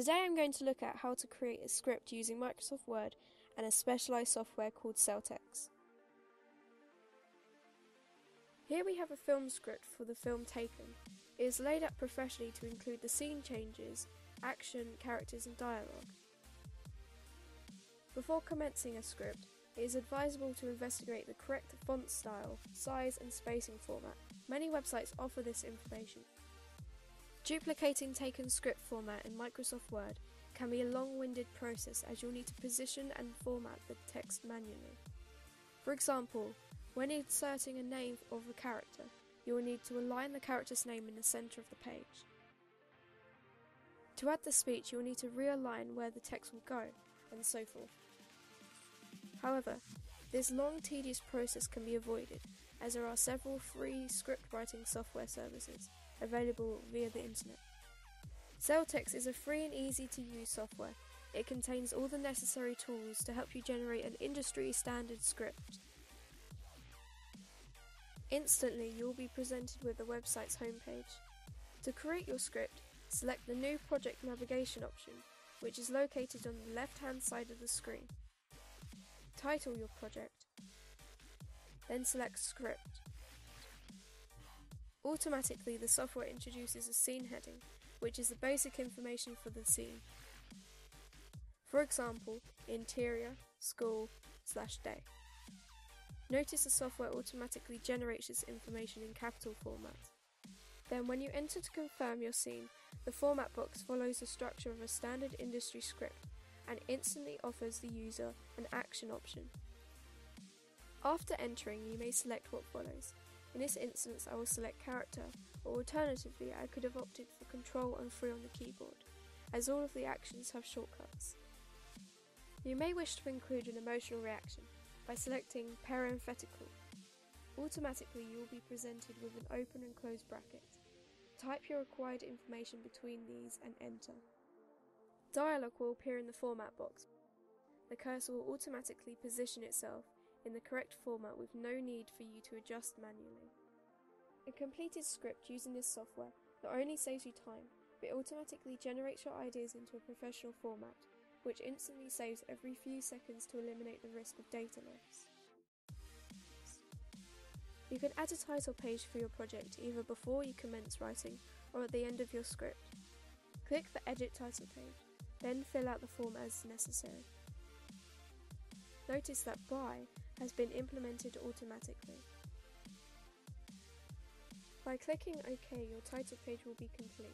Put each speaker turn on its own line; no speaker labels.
Today I'm going to look at how to create a script using Microsoft Word and a specialized software called Celtx. Here we have a film script for the film Taken. It is laid out professionally to include the scene changes, action, characters and dialogue. Before commencing a script, it is advisable to investigate the correct font style, size and spacing format. Many websites offer this information. Duplicating Taken script format in Microsoft Word can be a long-winded process as you'll need to position and format the text manually. For example, when inserting a name of a character, you will need to align the character's name in the centre of the page. To add the speech, you will need to realign where the text will go, and so forth. However, this long tedious process can be avoided as there are several free script writing software services available via the internet. Celtx is a free and easy to use software. It contains all the necessary tools to help you generate an industry standard script. Instantly, you will be presented with the website's homepage. To create your script, select the New Project Navigation option, which is located on the left hand side of the screen. Title your project. Then select Script. Automatically, the software introduces a scene heading, which is the basic information for the scene. For example, interior, school, slash day. Notice the software automatically generates this information in capital format. Then when you enter to confirm your scene, the format box follows the structure of a standard industry script and instantly offers the user an action option. After entering, you may select what follows. In this instance, I will select character, or alternatively, I could have opted for control and free on the keyboard, as all of the actions have shortcuts. You may wish to include an emotional reaction by selecting parenthetical. Automatically, you will be presented with an open and closed bracket. Type your required information between these and enter. Dialog will appear in the format box. The cursor will automatically position itself in the correct format with no need for you to adjust manually. A completed script using this software not only saves you time, but automatically generates your ideas into a professional format, which instantly saves every few seconds to eliminate the risk of data loss. You can add a title page for your project either before you commence writing or at the end of your script. Click the Edit Title page, then fill out the form as necessary. Notice that By has been implemented automatically. By clicking OK, your title page will be complete.